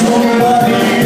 somebody